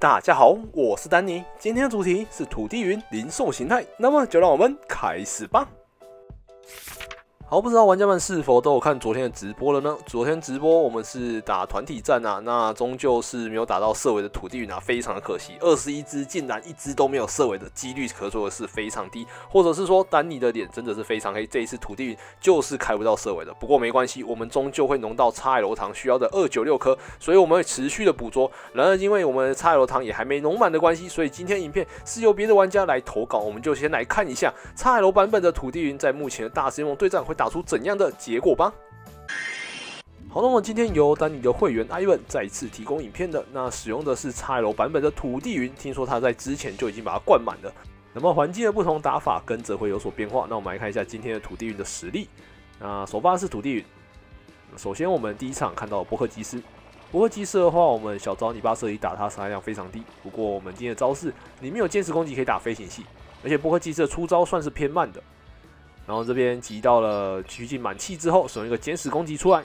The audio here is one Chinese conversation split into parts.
大家好，我是丹尼，今天的主题是土地云零售形态，那么就让我们开始吧。好，不知道玩家们是否都有看昨天的直播了呢？昨天直播我们是打团体战啊，那终究是没有打到色尾的土地云啊，非常的可惜。二十一只竟然一只都没有色尾的几率，可说的是非常低，或者是说丹尼的脸真的是非常黑。这一次土地云就是开不到色尾的，不过没关系，我们终究会农到叉海楼堂需要的二九六颗，所以我们会持续的捕捉。然而，因为我们叉海楼堂也还没农满的关系，所以今天影片是由别的玩家来投稿，我们就先来看一下叉海楼版本的土地云在目前的大师兄对战会。打出怎样的结果吧？好，那么今天由丹尼的会员 Ivan 再次提供影片的，那使用的是 XL 版本的土地云，听说他在之前就已经把它灌满了。那么环境的不同打法跟着会有所变化。那我们来看一下今天的土地云的实力。那首发是土地云，首先我们第一场看到波克基斯，波克基斯的话，我们小招泥巴射里打，他伤害量非常低。不过我们今天的招式里面有坚持攻击可以打飞行系，而且波克基斯的出招算是偏慢的。然后这边集到了趋近满气之后，使用一个歼死攻击出来，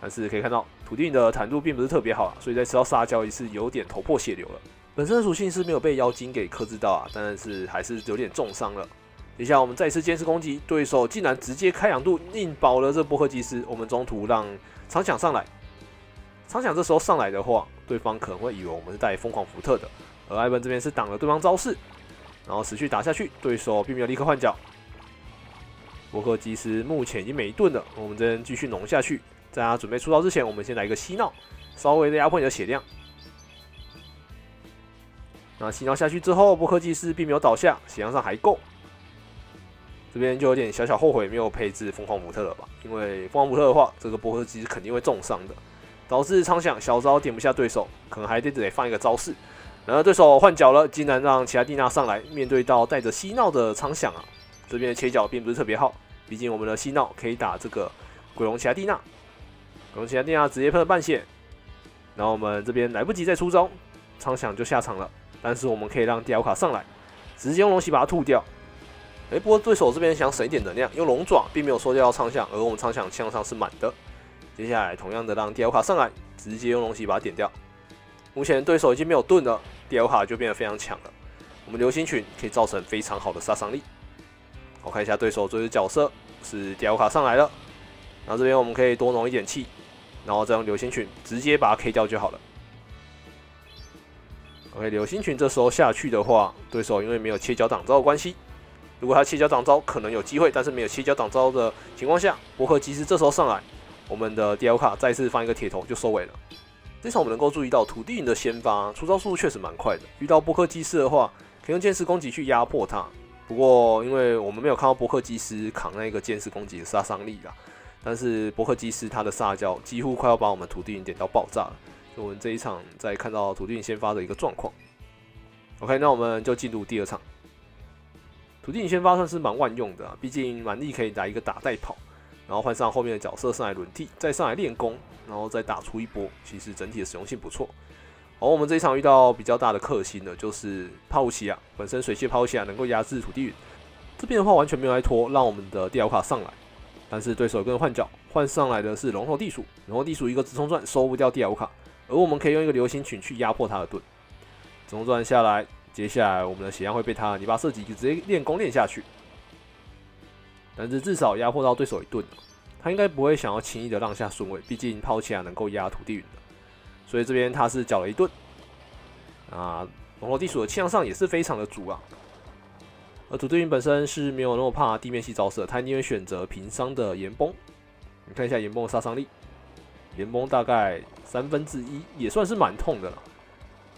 但是可以看到土地的坦度并不是特别好，所以在吃到沙胶也是有点头破血流了。本身的属性是没有被妖精给克制到啊，但是还是有点重伤了。接下我们再次歼死攻击，对手竟然直接开两度硬保了这波赫基斯。我们中途让长响上来，长响这时候上来的话，对方可能会以为我们是带疯狂福特的，而艾文这边是挡了对方招式，然后持续打下去，对手并没有立刻换角。波克基斯目前已经没盾了，我们这边继续农下去。在他准备出招之前，我们先来一个吸闹，稍微的压迫你的血量。那吸闹下去之后，波克基斯并没有倒下，血量上还够。这边就有点小小后悔没有配置疯狂福特了吧？因为疯狂福特的话，这个波克基斯肯定会重伤的，导致苍响小招点不下对手，可能还得得放一个招式。然后对手换脚了，竟然让其他蒂娜上来，面对到带着吸闹的苍响啊，这边的切角并不是特别好。毕竟我们的西闹可以打这个鬼龙奇亚蒂娜，鬼龙奇亚蒂娜直接喷了半血，然后我们这边来不及再出招，苍响就下场了。但是我们可以让迪奥卡上来，直接用龙息把它吐掉。哎，不过对手这边想省一点能量，用龙爪并没有收掉苍响，而我们苍响枪上是满的。接下来同样的让迪奥卡上来，直接用龙息把它点掉。目前对手已经没有盾了，迪奥卡就变得非常强了。我们流星群可以造成非常好的杀伤力。我看一下对手这只角色是迪奥卡上来了，然后这边我们可以多弄一点气，然后再用流星群直接把它 K 掉就好了。OK，流星群这时候下去的话，对手因为没有切角挡招的关系，如果他切角挡招可能有机会，但是没有切角挡招的情况下，伯克基斯这时候上来，我们的迪奥卡再次放一个铁头就收尾了。这场我们能够注意到土地影的先发出招速度确实蛮快的，遇到波克基斯的话，可以用剑士攻击去压迫他。不过，因为我们没有看到伯克基斯扛那个剑士攻击的杀伤力啦，但是伯克基斯他的撒娇几乎快要把我们土地云点到爆炸了。我们这一场在看到土地云先发的一个状况。OK，那我们就进入第二场。土地云先发算是蛮万用的，毕竟蛮力可以打一个打带跑，然后换上后面的角色上来轮替，再上来练功，然后再打出一波，其实整体的实用性不错。而我们这一场遇到比较大的克星呢，就是帕乌奇亚。本身水系帕乌奇亚能够压制土地云，这边的话完全没有来拖，让我们的地奥卡上来。但是对手有个人换角，换上来的是龙头地鼠。龙头地鼠一个直冲钻收不掉地奥卡，而我们可以用一个流星群去压迫他的盾。直冲钻下来，接下来我们的血量会被他泥巴射击就直接练功练下去。但是至少压迫到对手一盾，他应该不会想要轻易的让下顺位，毕竟帕乌奇亚能够压土地云的。所以这边他是缴了一盾啊，龙头地鼠的气量上也是非常的足啊。而土地云本身是没有那么怕地面系招式，他宁愿选择平伤的岩崩。你看一下岩崩的杀伤力，岩崩大概三分之一，也算是蛮痛的了。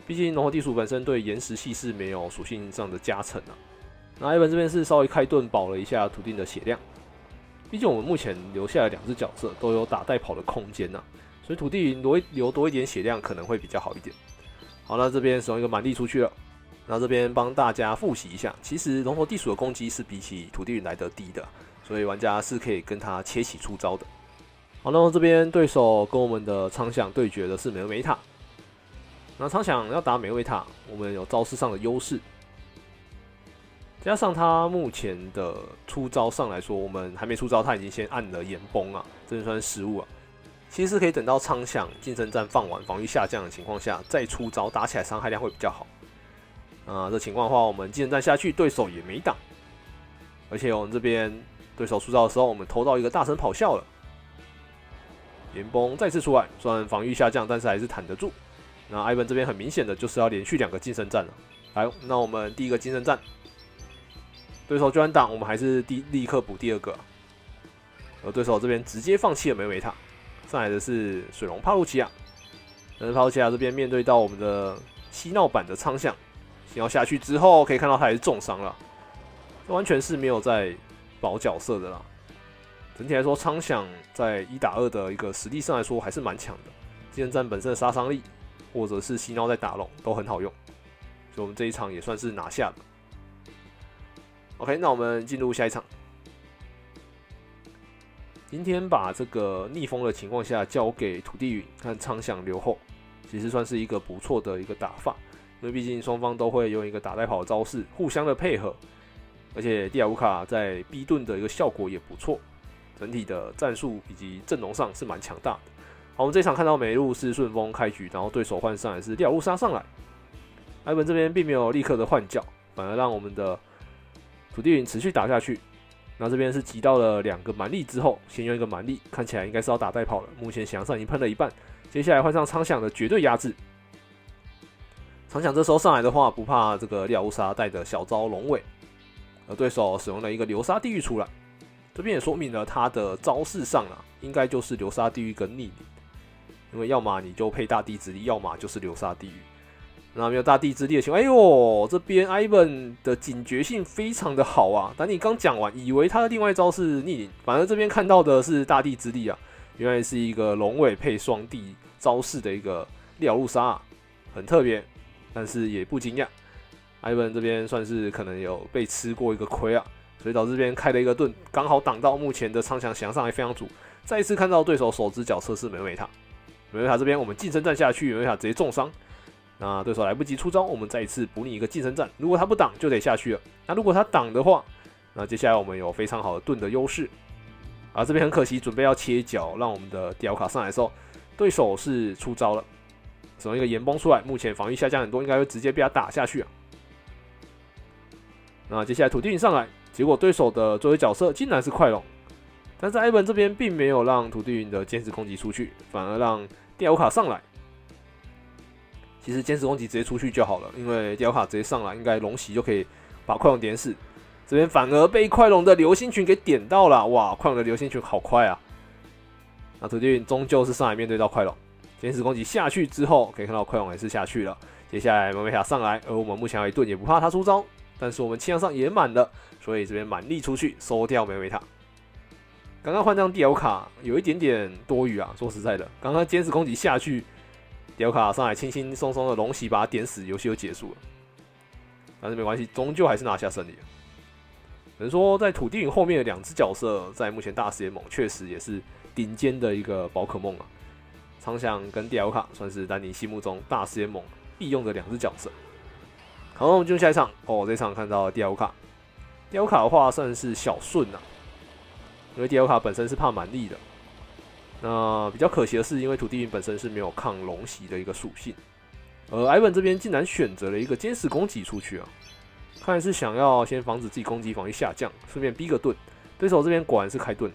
毕竟龙头地鼠本身对岩石系是没有属性上的加成啊。那艾文这边是稍微开盾保了一下土地的血量，毕竟我们目前留下来两只角色都有打带跑的空间呐。所以土地云留留多一点血量可能会比较好一点。好，那这边使用一个满地出去了。那这边帮大家复习一下，其实龙头地鼠的攻击是比起土地云来得低的，所以玩家是可以跟他切起出招的。好，那么这边对手跟我们的苍响对决的是美维塔。那苍响要打美维塔，我们有招式上的优势，加上他目前的出招上来说，我们还没出招，他已经先按了眼崩啊，这算是失误啊。其实是可以等到苍响近身战放完，防御下降的情况下再出招，打起来伤害量会比较好。啊，这情况的话，我们近身战下去，对手也没挡，而且我们这边对手出招的时候，我们偷到一个大神咆哮了。岩崩再次出来，虽然防御下降，但是还是坦得住。那艾文这边很明显的就是要连续两个近身战了。来，那我们第一个近身战，对手居然挡，我们还是第立刻补第二个。而对手这边直接放弃了梅梅塔，上来的是水龙帕路奇亚。但是帕路奇亚这边面对到我们的嬉闹版的苍象，想要下去之后，可以看到他还是重伤了，完全是没有在保角色的啦。整体来说，苍响在一打二的一个实力上来说还是蛮强的。近身战本身的杀伤力，或者是嬉闹在打龙都很好用，所以我们这一场也算是拿下了。OK，那我们进入下一场。今天把这个逆风的情况下交给土地云和苍响留后，其实算是一个不错的一个打法，因为毕竟双方都会用一个打带跑的招式互相的配合，而且蒂亚乌卡在逼盾的一个效果也不错。整体的战术以及阵容上是蛮强大的。好，我们这场看到美路是顺风开局，然后对手换上来是蒂亚乌杀上来，艾文这边并没有立刻的换角，反而让我们的土地云持续打下去。那这边是集到了两个蛮力之后，先用一个蛮力，看起来应该是要打带跑了。目前翔上已经喷了一半，接下来换上苍响的绝对压制。苍响这时候上来的话，不怕这个廖乌沙带的小招龙尾，而对手使用了一个流沙地狱出来。这边也说明了他的招式上啊，应该就是流沙地狱跟逆鳞，因为要么你就配大地之力，要么就是流沙地狱。那没有大地之力的情况，哎呦，这边 Ivan 的警觉性非常的好啊！等你刚讲完，以为他的另外一招是逆鳞，反而这边看到的是大地之力啊，原来是一个龙尾配双地招式的一个廖路杀，很特别，但是也不惊讶。Ivan 这边算是可能有被吃过一个亏啊。所以导致这边开了一个盾，刚好挡到目前的苍墙翔上来非常足。再一次看到对手手指脚测试梅维塔，梅维塔这边我们近身战下去，梅维塔直接重伤。那对手来不及出招，我们再一次补你一个近身战。如果他不挡，就得下去了。那如果他挡的话，那接下来我们有非常好的盾的优势。啊，这边很可惜，准备要切角，让我们的迪奥卡上来的时候，对手是出招了，使用一个岩崩出来。目前防御下降很多，应该会直接被他打下去啊。那接下来土地云上来。结果对手的作为角色竟然是快龙，但是艾文这边并没有让土地云的坚持攻击出去，反而让迪奥卡上来。其实坚持攻击直接出去就好了，因为迪奥卡直接上来，应该龙袭就可以把快龙点死。这边反而被快龙的流星群给点到了，哇！快龙的流星群好快啊！那土地终究是上来面对到快龙，坚持攻击下去之后，可以看到快龙也是下去了。接下来梅梅塔上来，而我们目前有一盾，也不怕他出招。但是我们气量上也满了，所以这边满力出去收掉梅维塔。刚刚换张迪奥卡有一点点多余啊，说实在的，刚刚坚持攻击下去，迪奥卡上来轻轻松松的龙袭把他点死，游戏就结束了。但是没关系，终究还是拿下胜利了。能说在土地云后面的两只角色，在目前大师联盟确实也是顶尖的一个宝可梦啊。苍响跟迪奥卡算是丹尼心目中大师联盟必用的两只角色。好，我们进入下一场哦。这场看到第二卡，第二卡的话算是小顺呐，因为第二卡本身是怕蛮力的。那比较可惜的是，因为土地云本身是没有抗龙袭的一个属性，而艾文这边竟然选择了一个坚实攻击出去啊，看来是想要先防止自己攻击防御下降，顺便逼个盾。对手这边果然是开盾，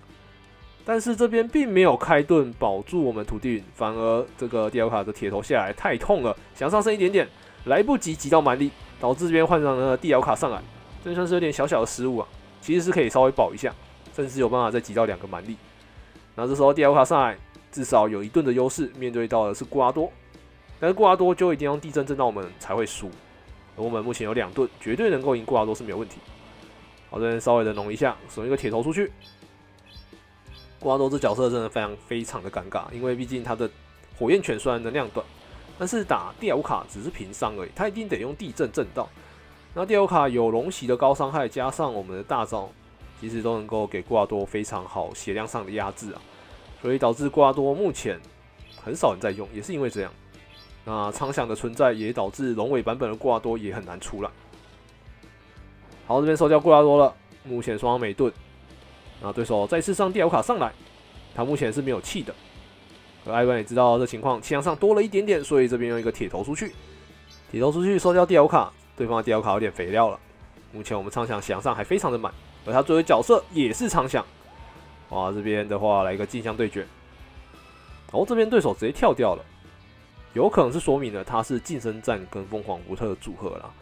但是这边并没有开盾保住我们土地云，反而这个第二卡的铁头下来太痛了，想上升一点点，来不及挤到蛮力。导致这边换上了地摇卡上来，这算是有点小小的失误啊。其实是可以稍微保一下，甚至有办法再挤到两个蛮力。那这时候地摇卡上来，至少有一盾的优势。面对到的是固阿多，但是固阿多就一定要地震震到我们才会输。而我们目前有两盾，绝对能够赢固阿多是没有问题。好，这边稍微的弄一下，送一个铁头出去。固阿多这角色真的非常非常的尴尬，因为毕竟他的火焰拳虽然能量短。但是打地欧卡只是平伤而已，他一定得用地震震到。那地欧卡有龙袭的高伤害，加上我们的大招，其实都能够给瓜多非常好血量上的压制啊。所以导致瓜多目前很少人在用，也是因为这样。那苍响的存在也导致龙尾版本的瓜多也很难出来。好，这边收掉瓜多了，目前双方没盾。那对手再次上地欧卡上来，他目前是没有气的。而艾文也知道这情况，气量上多了一点点，所以这边用一个铁头出去，铁头出去收掉地 L 卡，对方的地 L 卡有点肥料了。目前我们畅想血量上还非常的满，而他作为角色也是畅想。哇，这边的话来一个镜像对决，哦，这边对手直接跳掉了，有可能是说明了他是近身战跟疯狂福特的组合了。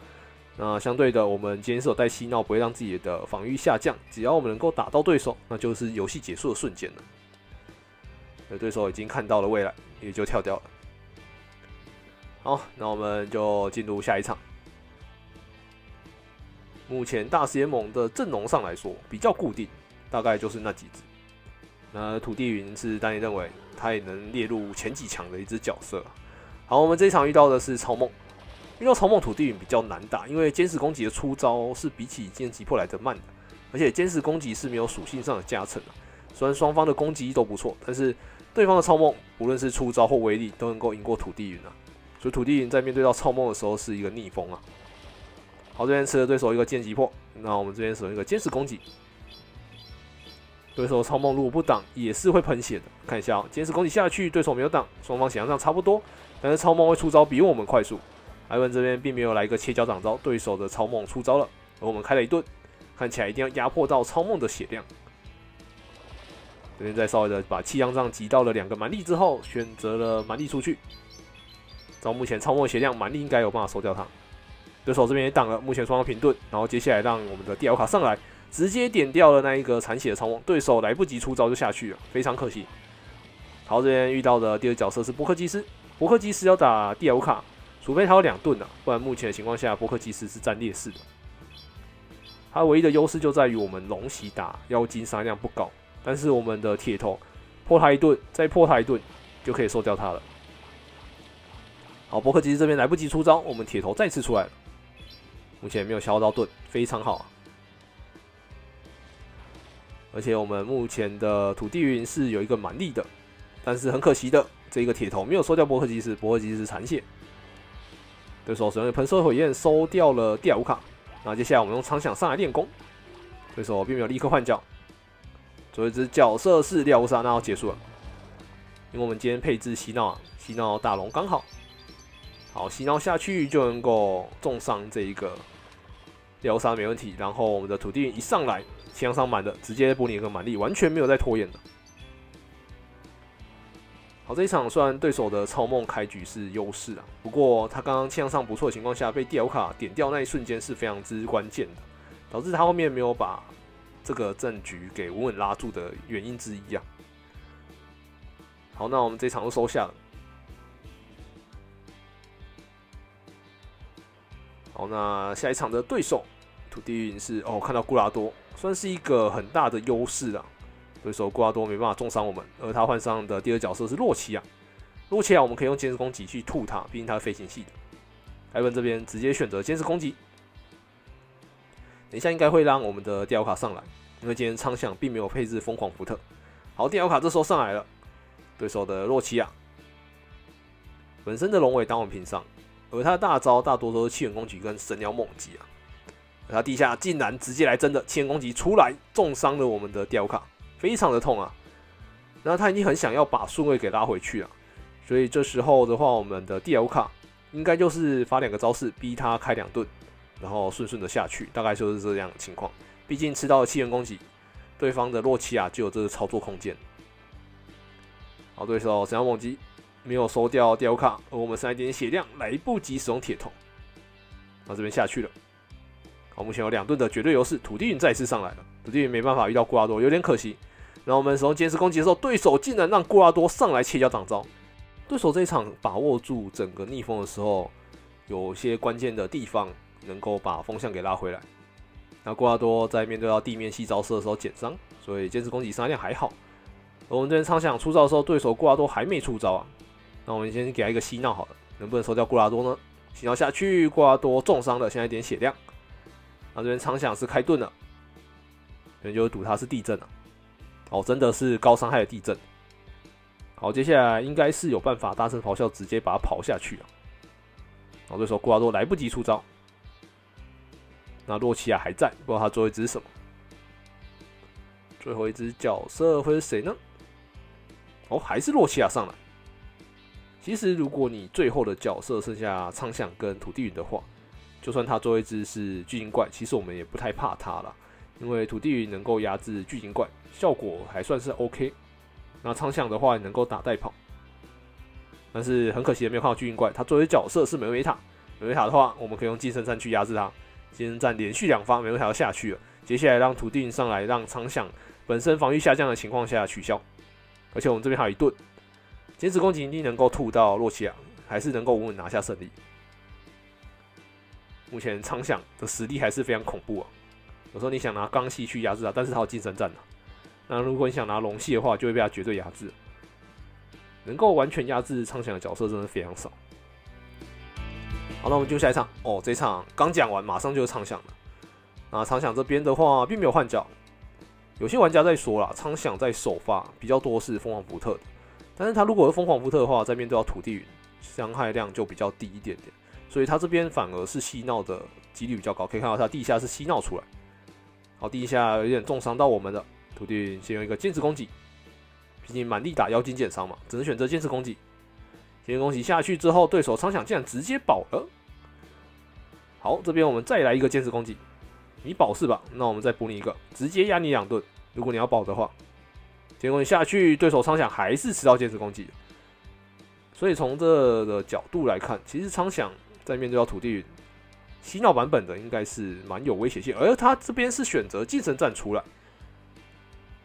那相对的，我们今天是有带吸闹，不会让自己的防御下降。只要我们能够打到对手，那就是游戏结束的瞬间了。那对手已经看到了未来，也就跳掉了。好，那我们就进入下一场。目前大师联盟的阵容上来说比较固定，大概就是那几只。那土地云是丹尼认为他也能列入前几强的一支角色。好，我们这一场遇到的是超梦。遇到超梦土地云比较难打，因为坚实攻击的出招是比起剑击破来的慢的，而且坚实攻击是没有属性上的加成的。虽然双方的攻击都不错，但是对方的超梦无论是出招或威力都能够赢过土地云啊，所以土地云在面对到超梦的时候是一个逆风啊。好，这边吃了对手一个剑击破，那我们这边使用一个坚持攻击。对手超梦如果不挡也是会喷血的，看一下哦，坚持攻击下去，对手没有挡，双方血量上差不多，但是超梦会出招比我们快速。艾文这边并没有来一个切角掌招，对手的超梦出招了，而我们开了一顿，看起来一定要压迫到超梦的血量。这边再稍微的把气量杖挤到了两个蛮力之后，选择了蛮力出去。照目前超梦血量，蛮力应该有办法收掉他。对手这边也挡了，目前双方平盾，然后接下来让我们的 D.L 卡上来，直接点掉了那一个残血的长王，对手来不及出招就下去了，非常可惜。好，这边遇到的第二角色是波克基斯，波克基斯要打 D.L 卡。除非他有两盾啊，不然目前的情况下，波克基斯是占劣势的。他唯一的优势就在于我们龙袭打妖精杀量不高，但是我们的铁头破他一盾，再破他一盾就可以收掉他了。好，波克基斯这边来不及出招，我们铁头再次出来了。目前没有消耗到盾，非常好。而且我们目前的土地云是有一个蛮力的，但是很可惜的，这一个铁头没有收掉波克基斯，波克基斯残血。对手使用喷射火焰收掉了第五卡，那接下来我们用苍响上来练功。对手并没有立刻换角，最后一只角色是廖无杀，那要结束了。因为我们今天配置洗脑，洗脑大龙刚好，好洗脑下去就能够重伤这一个廖无杀没问题。然后我们的土地一上来，气量上满的，直接补你一个满力，完全没有在拖延的。好，这一场虽然对手的超梦开局是优势啊，不过他刚刚气量上不错的情况下，被第 L 卡点掉那一瞬间是非常之关键的，导致他后面没有把这个战局给稳稳拉住的原因之一啊。好，那我们这场就收下了。好，那下一场的对手土地云是哦，看到古拉多算是一个很大的优势啊。对手古拉多没办法重伤我们，而他换上的第二角色是洛奇亚。洛奇亚我们可以用坚实攻击去吐他，毕竟他是飞行系的。艾文这边直接选择坚实攻击，等一下应该会让我们的吊卡上来，因为今天苍响并没有配置疯狂福特。好，吊卡这时候上来了，对手的洛奇亚本身的龙尾当我们平上，而他的大招大多都是气源攻击跟神鸟猛击啊，而他地下竟然直接来真的气源攻击出来，重伤了我们的吊卡。非常的痛啊，然后他已经很想要把顺位给拉回去了，所以这时候的话，我们的 D L 卡应该就是发两个招式逼他开两盾，然后顺顺的下去，大概就是这样的情况。毕竟吃到了气源攻击，对方的洛奇亚就有这个操作空间。好，对手神妖猛击没有收掉雕卡，而我们剩一点血量，来不及使用铁头，那这边下去了。好，目前有两盾的绝对优势，土地云再次上来了，土地云没办法遇到古拉多，有点可惜。然后我们使用坚持攻击的时候，对手竟然让古拉多上来切角挡招。对手这一场把握住整个逆风的时候，有些关键的地方能够把风向给拉回来。那古拉多在面对到地面系招式的时候减伤，所以坚持攻击伤害量还好。而我们这边苍响出招的时候，对手古拉多还没出招啊。那我们先给他一个吸闹好了，能不能收掉古拉多呢？吸闹下去，古拉多重伤了，现在一点血量。那这边苍响是开盾了，人就赌他是地震了。哦，真的是高伤害的地震。好，接下来应该是有办法大声咆哮，直接把他跑下去啊。然后这时候古拉多来不及出招，那洛奇亚还在，不知道他最后一只是什么。最后一只角色会是谁呢？哦，还是洛奇亚上来。其实如果你最后的角色剩下苍响跟土地云的话，就算他最后一只是巨型怪，其实我们也不太怕他了，因为土地云能够压制巨型怪，效果还算是 OK。那苍响的话能够打带跑，但是很可惜的没有看到巨型怪。他作为角色是美维塔，美维塔的话，我们可以用近身战去压制他。近身战连续两发，美维塔要下去了。接下来让土地云上来，让苍响本身防御下降的情况下取消。而且我们这边还有一盾，坚持攻击一定能够吐到洛奇亚，还是能够稳稳拿下胜利。目前苍响的实力还是非常恐怖啊！有时候你想拿钢系去压制他，但是他有近身战啊。那如果你想拿龙系的话，就会被他绝对压制。能够完全压制苍响的角色真的非常少。好，那我们就下一场哦。这场刚讲完，马上就是苍响了。那苍响这边的话，并没有换角。有些玩家在说啦，苍响在首发比较多是疯狂福特，但是他如果是疯狂福特的话，在面对到土地云，伤害量就比较低一点点。所以他这边反而是嬉闹的几率比较高，可以看到他地下是嬉闹出来，好，地下有点重伤到我们的土地，先用一个坚持攻击，毕竟满地打妖精减伤嘛，只能选择坚持攻击。坚持攻击下去之后，对手苍响竟然直接保了。好，这边我们再来一个坚持攻击，你保是吧？那我们再补你一个，直接压你两盾。如果你要保的话，结果下去，对手苍响还是吃到剑士攻击。所以从这个角度来看，其实苍响。在面对到土地云洗脑版本的，应该是蛮有威胁性。而他这边是选择精神战出来，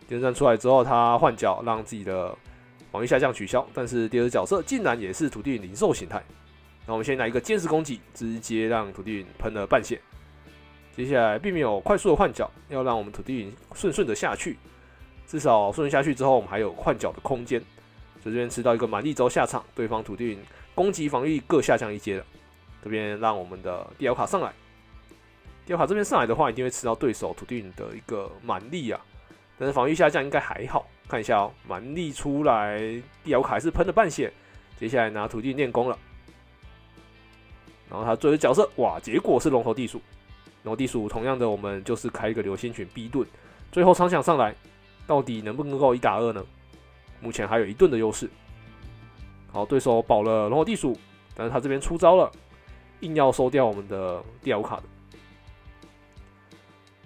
精神战出来之后，他换角让自己的防御下降取消。但是第二角色竟然也是土地云灵兽形态。那我们先来一个坚持攻击，直接让土地云喷了半血。接下来并没有快速的换角，要让我们土地云顺顺的下去。至少顺下去之后，我们还有换角的空间。所以这边吃到一个满力之后下场，对方土地云攻击防御各下降一阶了。这边让我们的地奥卡上来，地奥卡这边上来的话，一定会吃到对手土地云的一个蛮力啊。但是防御下降应该还好，看一下哦，蛮力出来，地奥卡还是喷了半血。接下来拿土地练功了，然后他作为角色，哇，结果是龙头地鼠，龙头地鼠同样的，我们就是开一个流星群逼盾，最后长响上来，到底能不能够一打二呢？目前还有一盾的优势。好，对手保了龙头地鼠，但是他这边出招了。硬要收掉我们的第二卡的，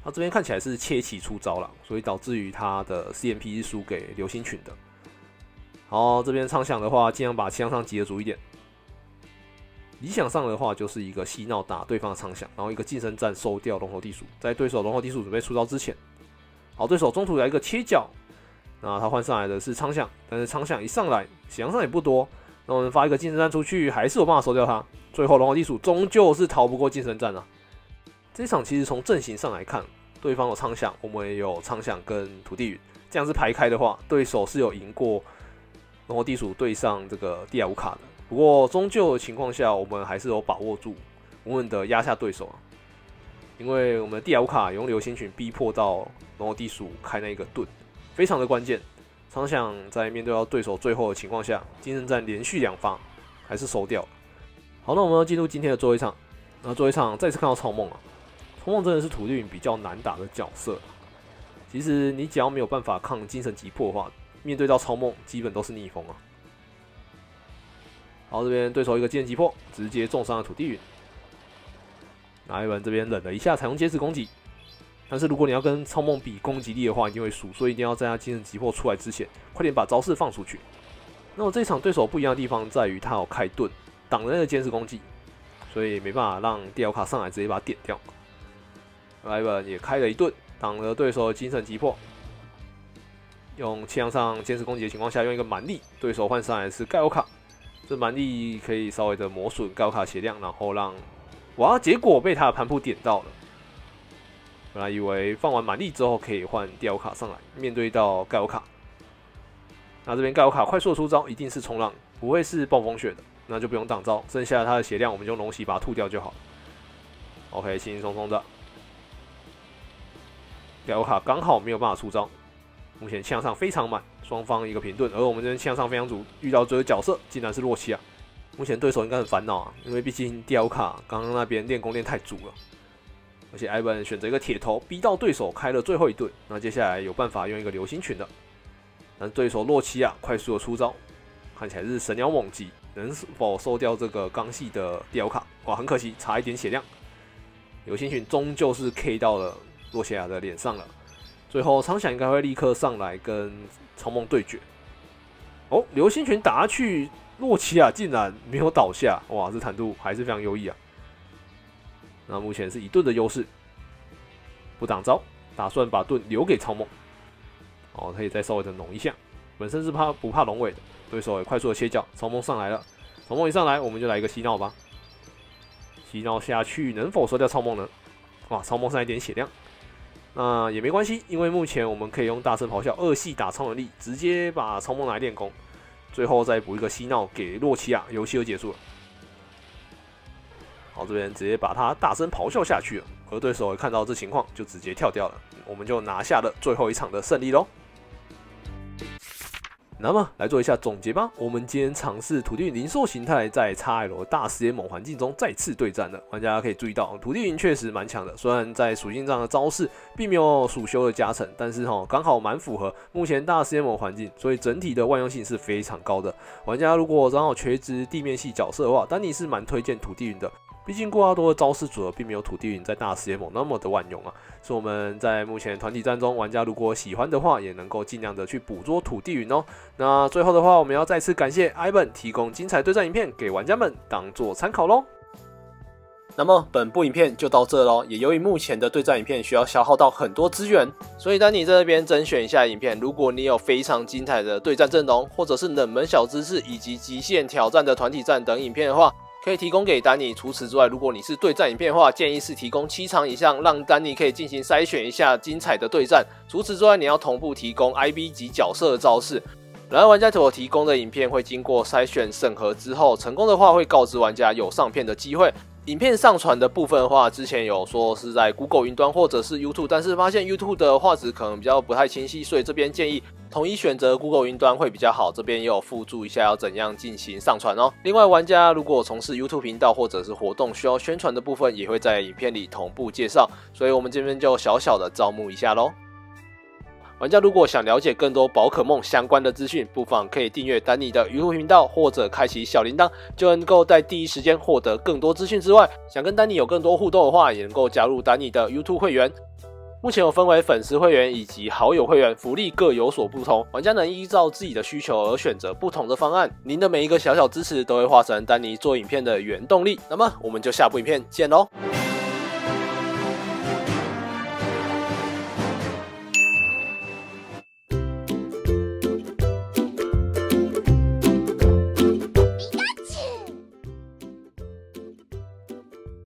他这边看起来是切起出招了，所以导致于他的 CMP 是输给流星群的。好，这边畅想的话，尽量把枪上集得足一点。理想上的话，就是一个嬉闹打对方的畅想，然后一个近身战收掉龙头地鼠，在对手龙头地鼠准备出招之前，好，对手中途来一个切角，那他换上来的是畅想，但是畅想一上来血量上也不多。那我们发一个近身战出去，还是有办法收掉他。最后龙王地鼠终究是逃不过近身战啊！这场其实从阵型上来看，对方有苍响，我们也有苍响跟土地云，这样子排开的话，对手是有赢过龙王地鼠对上这个第二五卡的。不过终究的情况下，我们还是有把握住稳稳的压下对手啊！因为我们第二五卡用流星群逼迫到龙王地鼠开那个盾，非常的关键。常想在面对到对手最后的情况下，精神战连续两发还是收掉。好，那我们要进入今天的最后一场。那最后一场再次看到超梦啊，超梦真的是土地云比较难打的角色。其实你只要没有办法抗精神击破的话，面对到超梦基本都是逆风啊。好，这边对手一个精神击破，直接重伤了土地云。拿一文这边冷了一下，采用坚持攻击。但是如果你要跟超梦比攻击力的话，一定会输，所以一定要在他精神击破出来之前，快点把招式放出去。那么这场对手不一样的地方在于他有开盾挡了那个监视攻击，所以没办法让第二卡上来直接把它点掉。莱文也开了一盾挡了对手的精神击破，用气量上监视攻击的情况下，用一个蛮力，对手换上来是盖欧卡，这蛮力可以稍微的磨损盖欧卡血量，然后让哇，结果被他的盘扑点到了。本来以为放完满力之后可以换第二卡上来，面对到盖欧卡，那这边盖欧卡快速的出招一定是冲浪，不会是暴风雪的，那就不用挡招，剩下他的血量我们就龙息把它吐掉就好。OK，轻轻松松的，盖欧卡刚好没有办法出招，目前枪上非常满，双方一个平盾，而我们这边枪上非常足，遇到这个角色竟然是洛奇亚，目前对手应该很烦恼啊，因为毕竟第二卡刚刚那边练功练太足了。而且艾文选择一个铁头，逼到对手开了最后一盾。那接下来有办法用一个流星群的，但对手洛奇亚快速的出招，看起来是神鸟猛击，能否收掉这个钢系的迪奥卡？哇，很可惜，差一点血量。流星群终究是 K 到了洛奇亚的脸上了。最后，苍响应该会立刻上来跟超梦对决。哦，流星群打下去，洛奇亚竟然没有倒下，哇，这坦度还是非常优异啊。那目前是一盾的优势，不挡招，打算把盾留给超梦。哦，可以再稍微的弄一下，本身是怕不怕龙尾的，对手也快速的切角，超梦上来了，超梦一上来，我们就来一个洗脑吧。洗脑下去，能否收掉超梦呢？哇，超梦上一点血量，那也没关系，因为目前我们可以用大声咆哮二系打超能力，直接把超梦来练功，最后再补一个嬉闹给洛奇亚，游戏就结束了。好，这边直接把他大声咆哮下去了，而对手也看到这情况就直接跳掉了，我们就拿下了最后一场的胜利喽。那么来做一下总结吧。我们今天尝试土地云灵兽形态在 XL 大实验猛环境中再次对战了。玩家可以注意到，土地云确实蛮强的。虽然在属性上的招式并没有属修的加成，但是哈刚好蛮符合目前大实验猛环境，所以整体的万用性是非常高的。玩家如果刚好垂直地面系角色的话，丹尼是蛮推荐土地云的。毕竟过阿多的招式组合并没有土地云在大师联盟那么的万用啊，所以我们在目前团体战中，玩家如果喜欢的话，也能够尽量的去捕捉土地云哦。那最后的话，我们要再次感谢 Ivan 提供精彩对战影片给玩家们当做参考喽。那么本部影片就到这喽，也由于目前的对战影片需要消耗到很多资源，所以当你在这边甄选一下影片，如果你有非常精彩的对战阵容，或者是冷门小知识以及极限挑战的团体战等影片的话。可以提供给丹尼。除此之外，如果你是对战影片的话，建议是提供七场以上，让丹尼可以进行筛选一下精彩的对战。除此之外，你要同步提供 IB 级角色的招式。然而玩家所提供的影片会经过筛选审核之后，成功的话会告知玩家有上片的机会。影片上传的部分的话，之前有说是在 Google 云端或者是 YouTube，但是发现 YouTube 的画质可能比较不太清晰，所以这边建议统一选择 Google 云端会比较好。这边也有附注一下要怎样进行上传哦。另外，玩家如果从事 YouTube 频道或者是活动需要宣传的部分，也会在影片里同步介绍。所以我们这边就小小的招募一下喽。玩家如果想了解更多宝可梦相关的资讯，不妨可以订阅丹尼的 YouTube 频道，或者开启小铃铛，就能够在第一时间获得更多资讯。之外，想跟丹尼有更多互动的话，也能够加入丹尼的 YouTube 会员。目前有分为粉丝会员以及好友会员，福利各有所不同，玩家能依照自己的需求而选择不同的方案。您的每一个小小支持，都会化成丹尼做影片的原动力。那么，我们就下部影片见喽！